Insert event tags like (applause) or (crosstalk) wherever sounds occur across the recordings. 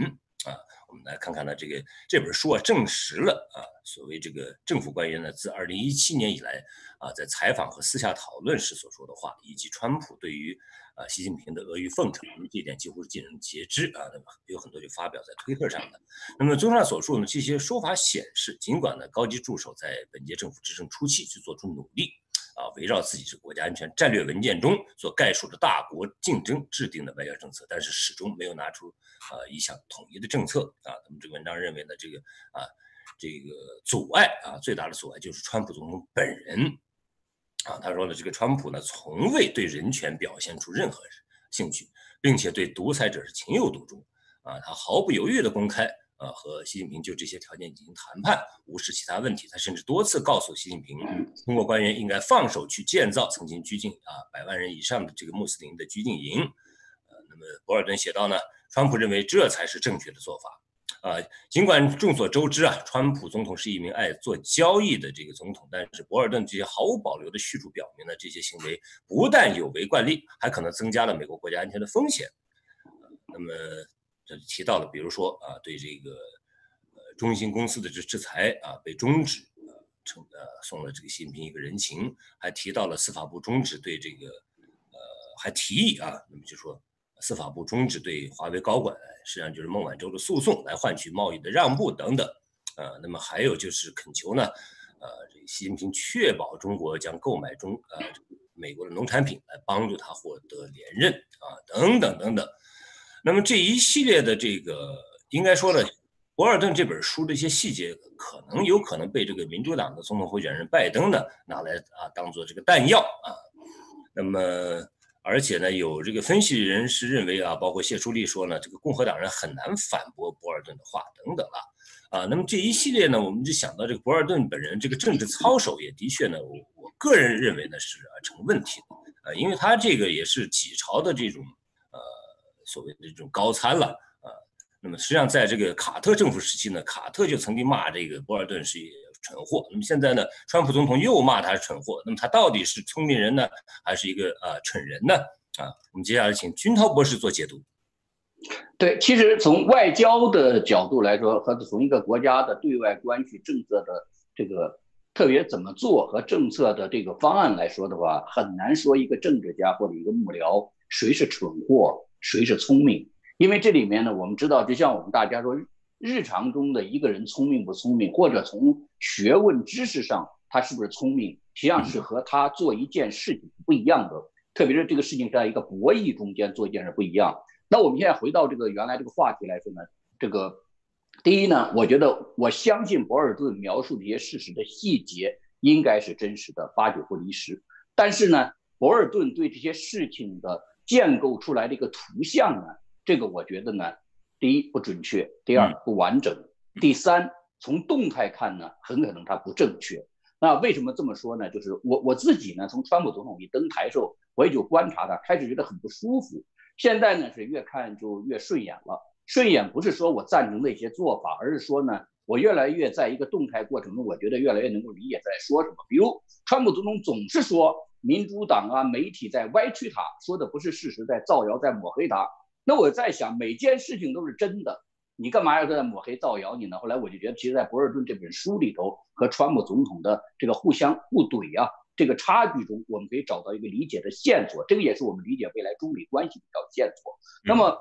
嗯啊。我们来看看呢，这个这本书啊，证实了啊，所谓这个政府官员呢，自二零一七年以来啊，在采访和私下讨论时所说的话，以及川普对于啊习近平的阿谀奉承，这一点几乎是尽人皆知啊。那么有很多就发表在推特上的。那么综上所述呢，这些说法显示，尽管呢高级助手在本届政府执政初期去做出努力。啊，围绕自己是国家安全战略文件中所概述的大国竞争制定的外交政策，但是始终没有拿出啊一项统一的政策啊。那么这个文章认为呢，这个啊这个阻碍啊最大的阻碍就是川普总统本人啊。他说呢，这个川普呢从未对人权表现出任何兴趣，并且对独裁者是情有独钟啊。他毫不犹豫的公开。呃，和习近平就这些条件进行谈判，无视其他问题。他甚至多次告诉习近平，中国官员应该放手去建造曾经拘禁啊百万人以上的这个穆斯林的拘禁营。呃，那么博尔顿写道呢，川普认为这才是正确的做法。啊，尽管众所周知啊，川普总统是一名爱做交易的这个总统，但是博尔顿这些毫无保留的叙述表明呢，这些行为不但有违惯例，还可能增加了美国国家安全的风险。那么。这提到了，比如说啊，对这个呃中兴公司的这制裁啊被终止，呃，成呃送了这个习近平一个人情，还提到了司法部终止对这个呃还提议啊，那么就说司法部终止对华为高管，实际上就是孟晚舟的诉讼，来换取贸易的让步等等，呃，那么还有就是恳求呢，呃，这习近平确保中国将购买中呃美国的农产品来帮助他获得连任啊，等等等等。那么这一系列的这个，应该说呢，博尔顿这本书的一些细节，可能有可能被这个民主党的总统候选人拜登呢拿来啊当做这个弹药啊。那么，而且呢，有这个分析人士认为啊，包括谢淑丽说呢，这个共和党人很难反驳博尔顿的话等等啊啊。那么这一系列呢，我们就想到这个博尔顿本人这个政治操守也的确呢，我我个人认为呢是啊成问题的啊，因为他这个也是几朝的这种。所谓的这种高参了啊，那么实际上在这个卡特政府时期呢，卡特就曾经骂这个博尔顿是蠢货。那么现在呢，川普总统又骂他是蠢货。那么他到底是聪明人呢，还是一个呃蠢人呢？啊，我们接下来请军涛博士做解读。对，其实从外交的角度来说，和从一个国家的对外关系政策的这个特别怎么做和政策的这个方案来说的话，很难说一个政治家或者一个幕僚谁是蠢货。谁是聪明？因为这里面呢，我们知道，就像我们大家说，日常中的一个人聪明不聪明，或者从学问知识上他是不是聪明，实际上是和他做一件事情不一样的。特别是这个事情在一个博弈中间做一件事不一样。那我们现在回到这个原来这个话题来说呢，这个第一呢，我觉得我相信博尔顿描述这些事实的细节应该是真实的，八九不离十。但是呢，博尔顿对这些事情的。建构出来的一个图像呢，这个我觉得呢，第一不准确，第二不完整，第三从动态看呢，很可能它不正确。那为什么这么说呢？就是我我自己呢，从川普总统一登台时候，我也就观察他，开始觉得很不舒服，现在呢是越看就越顺眼了。顺眼不是说我赞成的一些做法，而是说呢，我越来越在一个动态过程中，我觉得越来越能够理解在说什么。比如川普总统总是说。民主党啊，媒体在歪曲他，说的不是事实，在造谣，在抹黑他。那我在想，每件事情都是真的，你干嘛要在抹黑造谣你呢？后来我就觉得，其实，在博尔顿这本书里头，和川普总统的这个互相互怼啊，这个差距中，我们可以找到一个理解的线索。这个也是我们理解未来中美关系的一条线索。那么，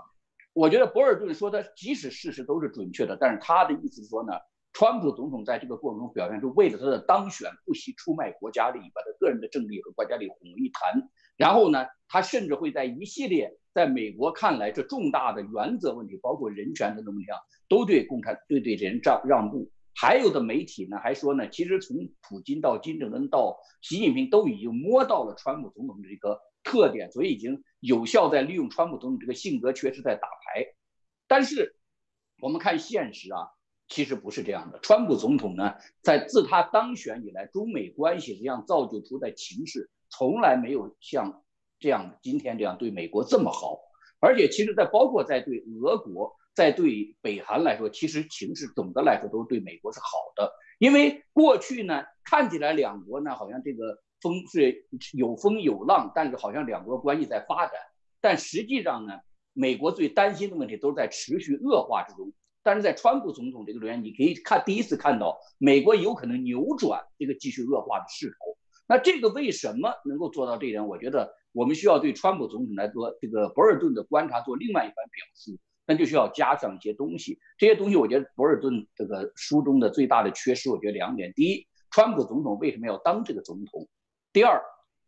我觉得博尔顿说的，即使事实都是准确的，但是他的意思是说呢？川普总统在这个过程中表现出为了他的当选不惜出卖国家利益，把他个人的政绩和国家利益混为一谈。然后呢，他甚至会在一系列在美国看来这重大的原则问题，包括人权等等问题上，都对共产对对人让让步。还有的媒体呢还说呢，其实从普京到金正恩到习近平都已经摸到了川普总统的这个特点，所以已经有效在利用川普总统这个性格，确实在打牌。但是我们看现实啊。其实不是这样的。川普总统呢，在自他当选以来，中美关系实际上造就出的情势，从来没有像这样今天这样对美国这么好。而且，其实，在包括在对俄国、在对北韩来说，其实情势总的来说都是对美国是好的。因为过去呢，看起来两国呢好像这个风是有风有浪，但是好像两国关系在发展。但实际上呢，美国最担心的问题都是在持续恶化之中。但是在川普总统这个留言，你可以看第一次看到美国有可能扭转这个继续恶化的势头。那这个为什么能够做到这一点？我觉得我们需要对川普总统来说这个博尔顿的观察做另外一番表述，那就需要加上一些东西。这些东西我觉得博尔顿这个书中的最大的缺失，我觉得两点：第一，川普总统为什么要当这个总统？第二，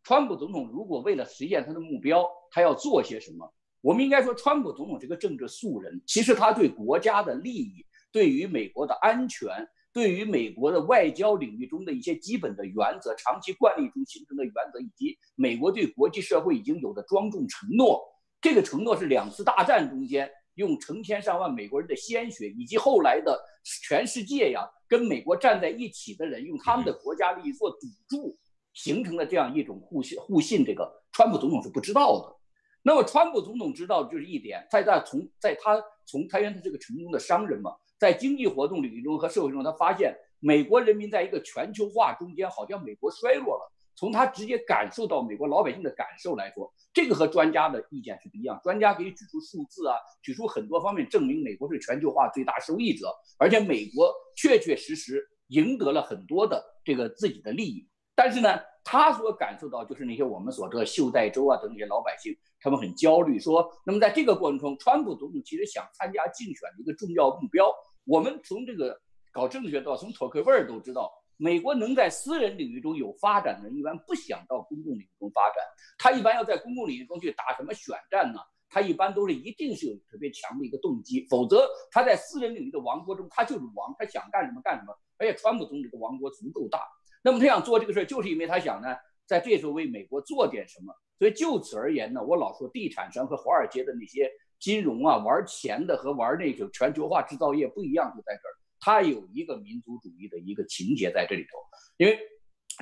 川普总统如果为了实现他的目标，他要做些什么？我们应该说，川普总统这个政治素人，其实他对国家的利益、对于美国的安全、对于美国的外交领域中的一些基本的原则、长期惯例中形成的原则，以及美国对国际社会已经有的庄重承诺，这个承诺是两次大战中间用成千上万美国人的鲜血，以及后来的全世界呀跟美国站在一起的人用他们的国家利益做赌注，形成的这样一种互信互信。这个川普总统是不知道的。那么，川普总统知道就是一点，在他从在他从他因为他是个成功的商人嘛，在经济活动领域中和社会中，他发现美国人民在一个全球化中间，好像美国衰落了。从他直接感受到美国老百姓的感受来说，这个和专家的意见是不一样。专家可以举出数字啊，举出很多方面证明美国是全球化最大受益者，而且美国确确实实赢得了很多的这个自己的利益。但是呢，他所感受到就是那些我们所说的袖带州啊等那些老百姓。他们很焦虑，说，那么在这个过程中，川普总统其实想参加竞选的一个重要目标。我们从这个搞政治学到从托克维尔都知道，美国能在私人领域中有发展的人，一般不想到公共领域中发展。他一般要在公共领域中去打什么选战呢？他一般都是一定是有特别强的一个动机，否则他在私人领域的王国中，他就是王，他想干什么干什么。而且川普总统这个王国足够大，那么他想做这个事儿，就是因为他想呢，在这时候为美国做点什么。所以就此而言呢，我老说地产商和华尔街的那些金融啊，玩钱的和玩那种全球化制造业不一样，就在这儿，他有一个民族主义的一个情节在这里头。因为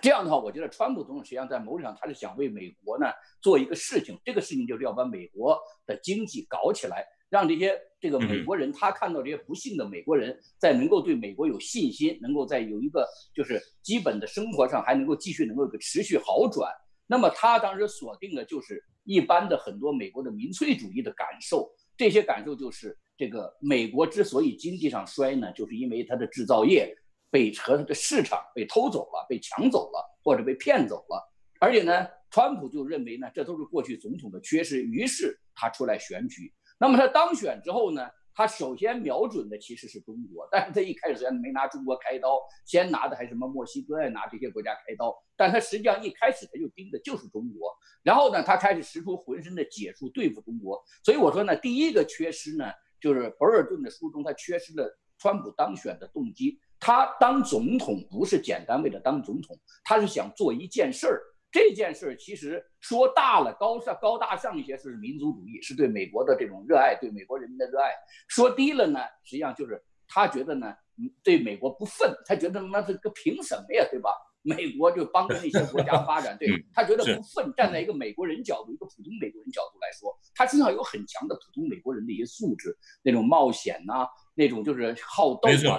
这样的话，我觉得川普总统实际上在某种上他是想为美国呢做一个事情，这个事情就是要把美国的经济搞起来，让这些这个美国人他看到这些不幸的美国人在能够对美国有信心，能够在有一个就是基本的生活上还能够继续能够有个持续好转。那么他当时锁定的就是一般的很多美国的民粹主义的感受，这些感受就是这个美国之所以经济上衰呢，就是因为它的制造业被和它的市场被偷走了、被抢走了或者被骗走了，而且呢，川普就认为呢，这都是过去总统的缺失，于是他出来选举。那么他当选之后呢？他首先瞄准的其实是中国，但是他一开始虽然没拿中国开刀，先拿的还是什么墨西哥呀，拿这些国家开刀，但他实际上一开始他就盯的就是中国。然后呢，他开始使出浑身的解数对付中国。所以我说呢，第一个缺失呢，就是博尔顿的书中他缺失了川普当选的动机。他当总统不是简单为了当总统，他是想做一件事儿。这件事儿其实说大了高上高大上一些是民族主义，是对美国的这种热爱，对美国人民的热爱；说低了呢，实际上就是他觉得呢，对美国不忿，他觉得他妈这个凭什么呀，对吧？美国就帮着那些国家 (laughs) 发展，对他觉得不忿。站在一个美国人角度，一个普通美国人角度来说，他身上有很强的普通美国人的一些素质，那种冒险呐，那种就是好斗啊，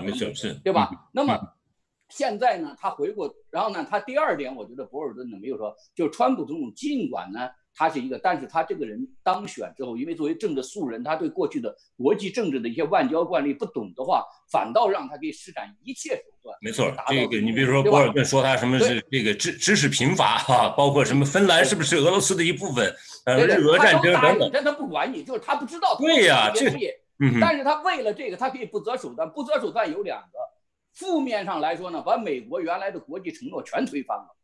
对吧？那么。现在呢，他回过，然后呢，他第二点，我觉得博尔顿呢没有说，就是川普总统尽管呢，他是一个，但是他这个人当选之后，因为作为政治素人，他对过去的国际政治的一些外交惯例不懂的话，反倒让他可以施展一切手段。没错，这个你比如说博尔顿说他什么是这个知知识贫乏哈，包括什么芬兰是不是俄罗斯的一部分，呃，日俄战争等等，但他不管你，就是他不知道。对呀，这，但是他为了这个，他可以不择手段，不择手段有两个。负面上来说呢，把美国原来的国际承诺全推翻了。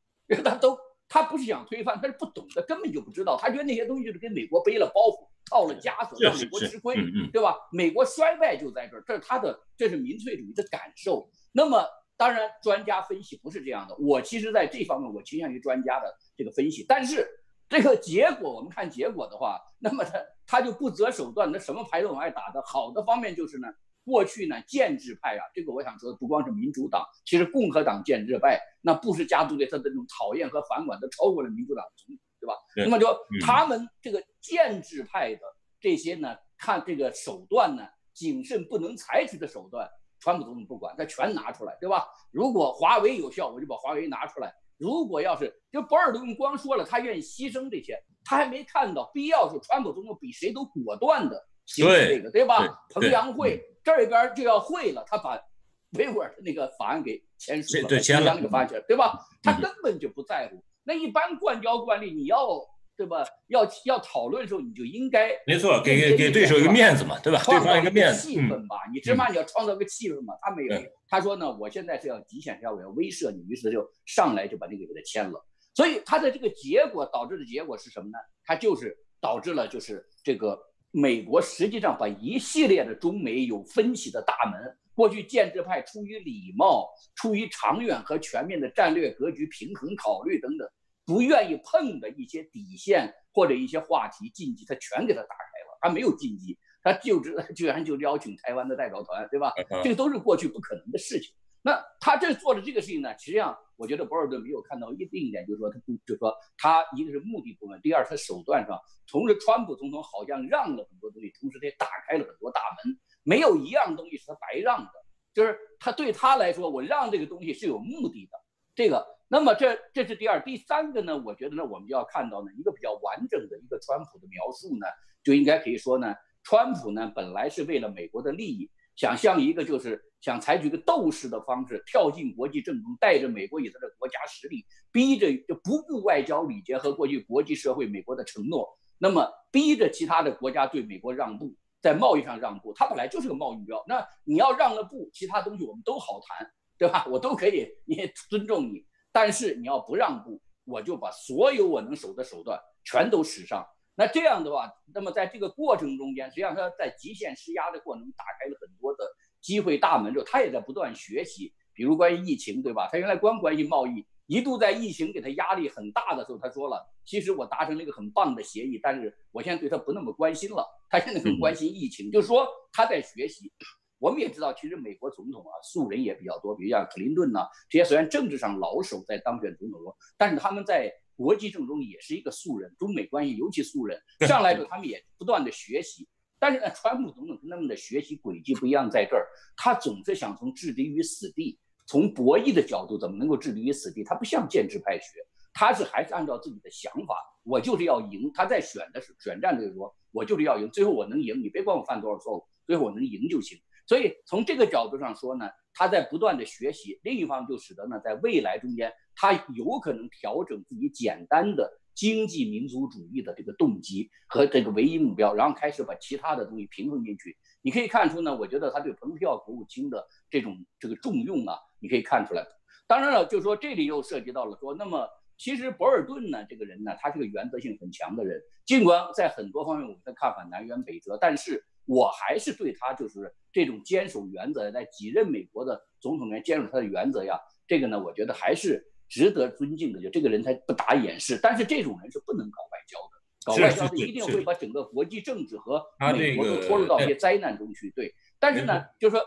他都他不是想推翻，他是不懂，的根本就不知道。他觉得那些东西就是给美国背了包袱，套了枷锁，让美国吃亏，对吧？美国衰败就在这儿，这是他的，这是民粹主义的感受。那么，当然专家分析不是这样的。我其实在这方面，我倾向于专家的这个分析。但是这个结果，我们看结果的话，那么他他就不择手段，那什么牌都往外打的。好的方面就是呢。过去呢，建制派啊，这个我想说，不光是民主党，其实共和党建制派，那布什家族对他的这种讨厌和反感，都超过了民主党总统，对吧？那么就他们这个建制派的这些呢，看这个手段呢，谨慎不能采取的手段，川普总统不管，他全拿出来，对吧？如果华为有效，我就把华为拿出来；如果要是就博尔顿光说了他愿意牺牲这些，他还没看到必要时候川普总统比谁都果断的行使这个，对吧？彭阳会这边就要会了，他把 (laughs) 维吾尔的那个法案给签署了，签了那个法案，对吧？他根本就不在乎。那一般惯交惯例，你要。对吧？要要讨论的时候，你就应该没错，给给给对手一个面子嘛，对吧？创造一个面子气氛吧，你起码你要创造个气氛嘛。他没有，他说呢，我现在是要极限下，我要威慑你，于是就上来就把那个给他签了。所以他的这个结果导致的结果是什么呢？他就是导致了就是这个美国实际上把一系列的中美有分歧的大门，过去建制派出于礼貌、出于长远和全面的战略格局平衡考虑等等。不愿意碰的一些底线或者一些话题禁忌，他全给他打开了。他没有禁忌，他就知 (laughs) 居然就邀请台湾的代表团，对吧？这个都是过去不可能的事情。那他这做的这个事情呢，实际上我觉得博尔顿没有看到一另一点，就是说他不，就是说他一个是目的部分，第二他手段上，同时川普总统好像让了很多东西，同时他也打开了很多大门，没有一样东西是他白让的，就是他对他来说，我让这个东西是有目的的，这个。那么这这是第二，第三个呢？我觉得呢，我们就要看到呢一个比较完整的一个川普的描述呢，就应该可以说呢，川普呢本来是为了美国的利益，想像一个就是想采取一个斗士的方式跳进国际政中，带着美国以他的国家实力，逼着就不顾外交礼节和过去国际社会美国的承诺，那么逼着其他的国家对美国让步，在贸易上让步，他本来就是个贸易标，那你要让了步，其他东西我们都好谈，对吧？我都可以，你尊重你。但是你要不让步，我就把所有我能守的手段全都使上。那这样的话，那么在这个过程中间，实际上他在极限施压的过程打开了很多的机会大门之后，他也在不断学习。比如关于疫情，对吧？他原来光关心贸易，一度在疫情给他压力很大的时候，他说了，其实我达成了一个很棒的协议，但是我现在对他不那么关心了。他现在更关心疫情，就是说他在学习。我们也知道，其实美国总统啊，素人也比较多，比如像克林顿呐，这些虽然政治上老手在当选总统中，但是他们在国际政中也是一个素人，中美关系尤其素人。上来之后，他们也不断的学习。但是呢，川普总统跟他们的学习轨迹不一样，在这儿，他总是想从置敌于死地，从博弈的角度怎么能够置敌于死地？他不像建制派学，他是还是按照自己的想法，我就是要赢。他在选的是选战的时候说，我就是要赢，最后我能赢，你别管我犯多少错误，最后我能赢就行。所以从这个角度上说呢，他在不断的学习，另一方就使得呢，在未来中间，他有可能调整自己简单的经济民族主义的这个动机和这个唯一目标，然后开始把其他的东西平衡进去。你可以看出呢，我觉得他对蓬佩奥国务卿的这种这个重用啊，你可以看出来。当然了，就说这里又涉及到了说，那么其实博尔顿呢，这个人呢，他是个原则性很强的人，尽管在很多方面我们的看法南辕北辙，但是。我还是对他就是这种坚守原则，在几任美国的总统里面坚守他的原则呀，这个呢，我觉得还是值得尊敬的。就这个人他不打掩饰，但是这种人是不能搞外交的，搞外交一定会把整个国际政治和美国都拖入到一些灾难中去。对，但是呢，就是说，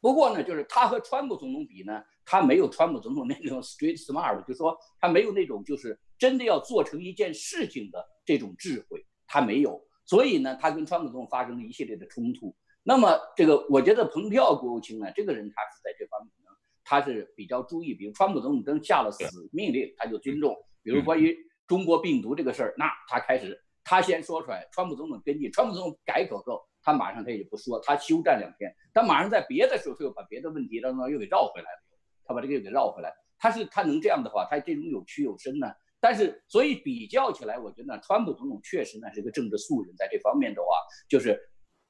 不过呢，就是他和川普总统比呢，他没有川普总统那种 street smart，就是说他没有那种就是真的要做成一件事情的这种智慧，他没有。所以呢，他跟川普总统发生了一系列的冲突。那么，这个我觉得蓬佩奥国务卿呢，这个人他是在这方面呢，他是比较注意。比如川普总统真下了死命令，他就尊重。比如关于中国病毒这个事儿，那他开始他先说出来，川普总统跟进，川普总统改口后，他马上他也不说，他休战两天，他马上在别的时候他又把别的问题当中又给绕回来了，他把这个又给绕回来。他是他能这样的话，他这种有屈有伸呢？但是，所以比较起来，我觉得川普总统确实呢是个政治素人，在这方面的话，就是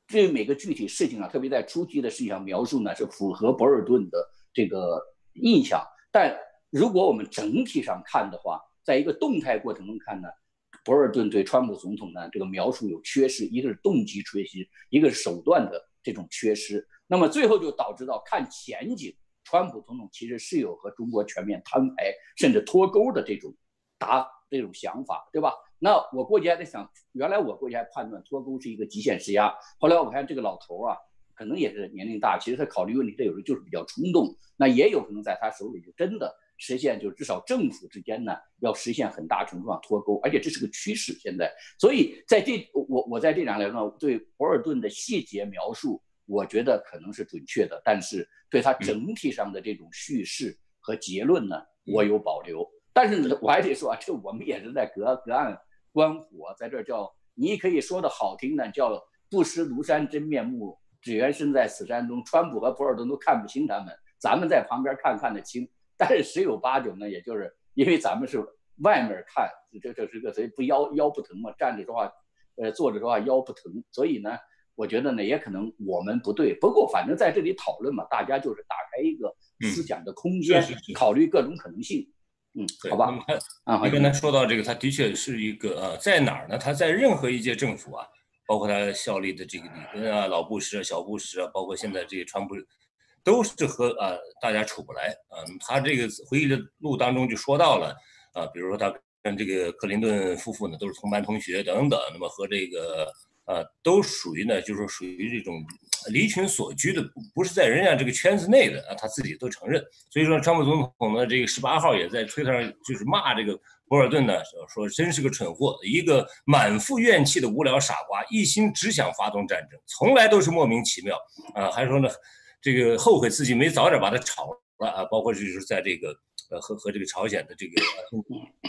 对每个具体事情啊，特别在初期的事情上描述呢，是符合博尔顿的这个印象。但如果我们整体上看的话，在一个动态过程中看呢，博尔顿对川普总统呢这个描述有缺失，一个是动机缺失，一个是手段的这种缺失。那么最后就导致到看前景，川普总统其实是有和中国全面摊牌甚至脱钩的这种。达这种想法，对吧？那我过去还在想，原来我过去还判断脱钩是一个极限施压，后来我看这个老头啊，可能也是年龄大，其实他考虑问题，他有时候就是比较冲动。那也有可能在他手里就真的实现，就至少政府之间呢要实现很大程度上脱钩，而且这是个趋势。现在，所以在这我我在这两来说，对博尔顿的细节描述，我觉得可能是准确的，但是对他整体上的这种叙事和结论呢，我有保留。但是我还得说啊，这我们也是在隔隔岸观火，在这叫你可以说的好听呢，叫不识庐山真面目，只缘身在此山中。川普和普尔顿都看不清他们，咱们在旁边看看得清，但是十有八九呢，也就是因为咱们是外面看，这这是个所以不腰腰不疼嘛？站着说话，呃，坐着说话腰不疼，所以呢。我觉得呢，也可能我们不对。不过反正在这里讨论嘛，大家就是打开一个思想的空间，考虑各种可能性。嗯，好吧。啊，你刚才说到这个，他的确是一个呃，在哪儿呢？他在任何一届政府啊，包括他效力的这个里根啊、老布什啊、小布什啊，包括现在这个川普，都是和啊大家处不来。嗯，他这个回忆的录当中就说到了啊，比如说他跟这个克林顿夫妇呢都是同班同学等等，那么和这个。呃，都属于呢，就是属于这种离群所居的，不是在人家这个圈子内的啊，他自己都承认。所以说，川普总统呢，这个十八号也在推特上就是骂这个博尔顿呢，说真是个蠢货，一个满腹怨气的无聊傻瓜，一心只想发动战争，从来都是莫名其妙啊。还说呢，这个后悔自己没早点把他炒了啊，包括就是在这个呃和和这个朝鲜的这个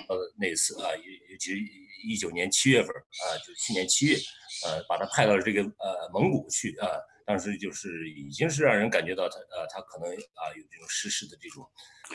呃那次啊，尤其是一九年七月份啊，就去年七月。呃，把他派到这个呃蒙古去啊，当时就是已经是让人感觉到他呃他可能啊有这种失势的这种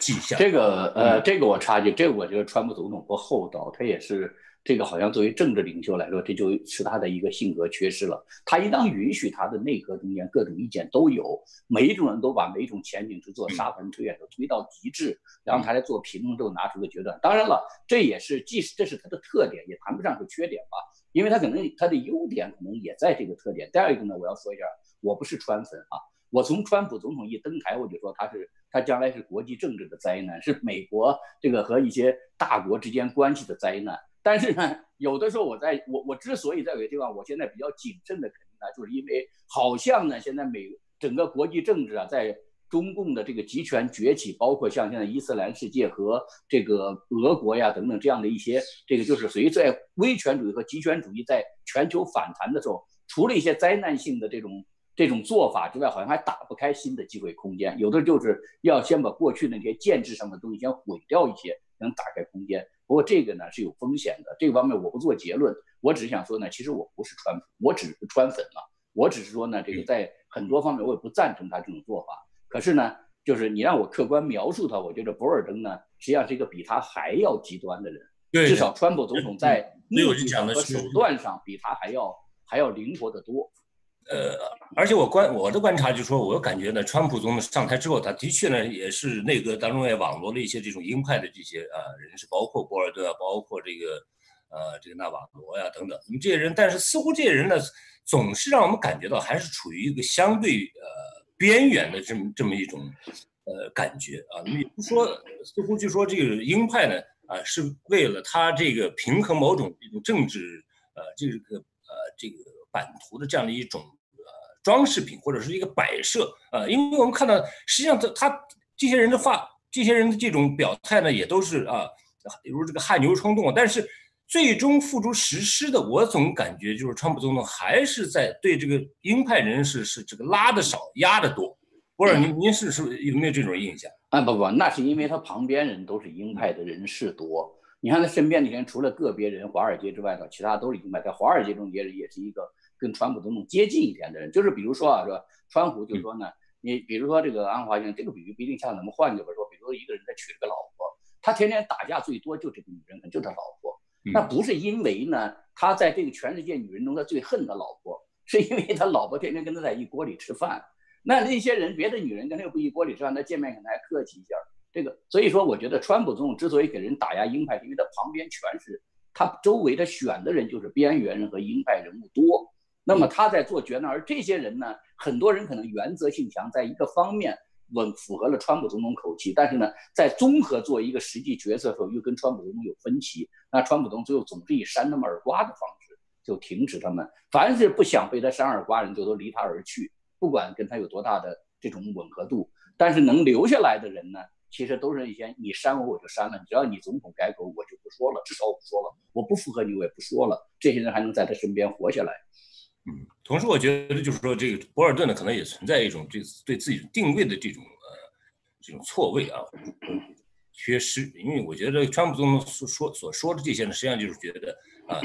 迹象。这个呃这个我插一句，这个我觉得川普总统不厚道，他也是这个好像作为政治领袖来说，这就是他的一个性格缺失了。他应当允许他的内阁中间各种意见都有，每一种人都把每一种前景去做沙盘推演，都推到极致，然后他来做评论之后拿出个决断。当然了，这也是即使这是他的特点，也谈不上是缺点吧。因为他可能他的优点可能也在这个特点。第二一个呢，我要说一下，我不是川粉啊，我从川普总统一登台，我就说他是他将来是国际政治的灾难，是美国这个和一些大国之间关系的灾难。但是呢，有的时候我在我我之所以在有些地方我现在比较谨慎的肯定呢，就是因为好像呢现在美整个国际政治啊在。中共的这个集权崛起，包括像现在伊斯兰世界和这个俄国呀等等这样的一些，这个就是随着威权主义和集权主义在全球反弹的时候，除了一些灾难性的这种这种做法之外，好像还打不开新的机会空间。有的就是要先把过去那些建制上的东西先毁掉一些，能打开空间。不过这个呢是有风险的，这个方面我不做结论，我只是想说呢，其实我不是川普，我只是川粉嘛，我只是说呢，这个在很多方面我也不赞成他这种做法。可是呢，就是你让我客观描述他，我觉得博尔登呢，实际上是一个比他还要极端的人。对，至少川普总统在目的和手段上比他还要还要灵活得多。呃，而且我观我的观察就是说，我感觉呢，川普总统上台之后，他的确呢也是内阁当中也网罗了一些这种鹰派的这些啊人士，包括博尔顿啊，包括这个呃这个纳瓦罗呀等等。那么这些人，但是似乎这些人呢，总是让我们感觉到还是处于一个相对呃。边缘的这么这么一种呃感觉啊，你不说似乎就说这个鹰派呢啊，是为了他这个平衡某种这种政治呃这个呃这个版图的这样的一种装饰品或者是一个摆设呃，因为我们看到实际上他他这些人的话，这些人的这种表态呢，也都是啊，比如这个汗牛充栋，但是。最终付诸实施的，我总感觉就是川普总统还是在对这个鹰派人士是这个拉的少，压的多。不是您您是是有没有这种印象？啊不不，那是因为他旁边人都是鹰派的人士多。你看他身边那些人，除了个别人华尔街之外的，其他都是鹰派。在华尔街中也也是一个跟川普总统接近一点的人。就是比如说啊，说川普就说呢，你比如说这个安华先生，这个比喻不一定像咱们换句话说，比如说一个人他娶了个老婆，他天天打架最多就这个女人，就他老婆。那不是因为呢，他在这个全世界女人中他最恨的老婆，是因为他老婆天天跟他在一锅里吃饭。那那些人别的女人跟他又不一锅里吃饭，那见面可能还客气一下。这个，所以说我觉得川普总统之所以给人打压鹰派，因为他旁边全是他周围他选的人就是边缘人和鹰派人物多。那么他在做决断，而这些人呢，很多人可能原则性强，在一个方面。吻符合了川普总统口气，但是呢，在综合做一个实际决策的时候，又跟川普总统有分歧。那川普总统最后总是以扇他们耳刮的方式就停止他们。凡是不想被他扇耳刮人，就都离他而去，不管跟他有多大的这种吻合度。但是能留下来的人呢，其实都是一些你扇我我就扇了，只要你总统改口，我就不说了，至少我不说了，我不符合你我也不说了。这些人还能在他身边活下来。同时我觉得就是说，这个博尔顿呢，可能也存在一种这对自己定位的这种呃这种错位啊。缺失，因为我觉得川普总统所说所说的这些呢，实际上就是觉得啊，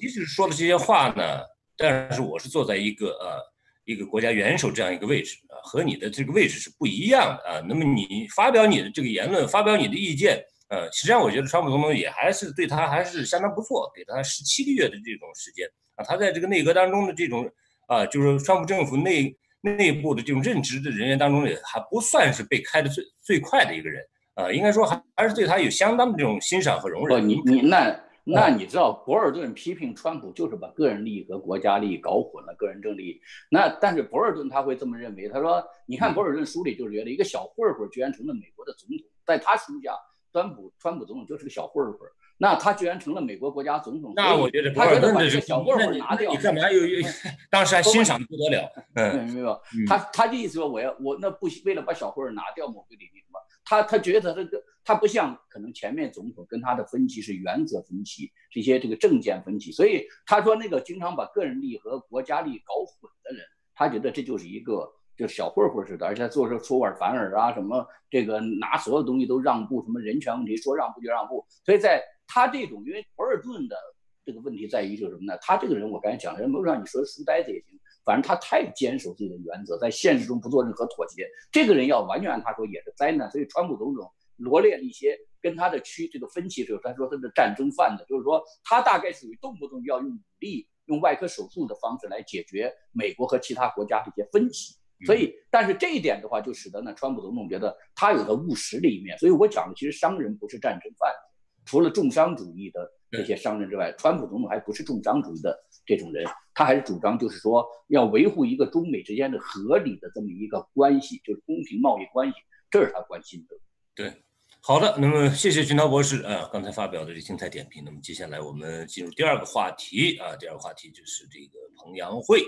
即使说的这些话呢，但是我是坐在一个呃一个国家元首这样一个位置啊，和你的这个位置是不一样的啊。那么你发表你的这个言论，发表你的意见，呃，实际上我觉得川普总统也还是对他还是相当不错，给他十七个月的这种时间啊，他在这个内阁当中的这种啊，就是川普政府内。内部的这种任职的人员当中，也还不算是被开的最最快的一个人啊，应该说还还是对他有相当的这种欣赏和容忍。你你那那你知道，博尔顿批评川普就是把个人利益和国家利益搞混了，个人政利益。那但是博尔顿他会这么认为，他说：“你看博尔顿书里就是觉得一个小混混居然成了美国的总统，在他书下，川普川普总统就是个小混混。”那他居然成了美国国家总统，那我觉得他觉得把这个小混混拿掉，你干嘛又又？(laughs) 当时还欣赏的不得了，嗯，明白吧？他他的意思说，我要我那不为了把小混混拿掉，某个理由嘛？他他觉得这个他不像可能前面总统跟他的分歧是原则分歧，这些这个政见分歧，所以他说那个经常把个人利益和国家利益搞混的人，他觉得这就是一个就是小混混似的，而且做事出尔反尔啊，什么这个拿所有东西都让步，什么人权问题说让步就让步，所以在。他这种，因为博尔顿的这个问题在于就是什么呢？他这个人，我刚才讲的，某种上你说书呆子也行，反正他太坚守自己的原则，在现实中不做任何妥协。这个人要完全按他说也是灾难。所以川普总统罗列了一些跟他的区这个分歧的时候，他说他是战争犯的，就是说他大概属于动不动就要用武力、用外科手术的方式来解决美国和其他国家这些分歧。所以，但是这一点的话，就使得呢，川普总统觉得他有个务实的一面。所以我讲的其实商人不是战争贩子。除了重商主义的这些商人之外，川普总统还不是重商主义的这种人，他还是主张就是说要维护一个中美之间的合理的这么一个关系，就是公平贸易关系，这是他关心的。对，好的，那么谢谢军涛博士啊，刚才发表的这精彩点评。那么接下来我们进入第二个话题啊，第二个话题就是这个彭阳会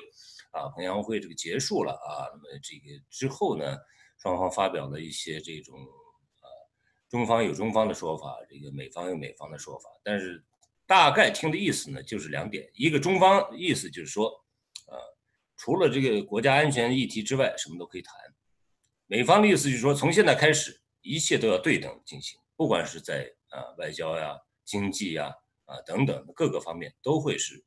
啊，彭阳会这个结束了啊，那么这个之后呢，双方发表了一些这种。中方有中方的说法，这个美方有美方的说法，但是大概听的意思呢，就是两点：一个中方意思就是说，呃，除了这个国家安全议题之外，什么都可以谈；美方的意思就是说，从现在开始，一切都要对等进行，不管是在啊外交呀、经济呀啊等等各个方面，都会是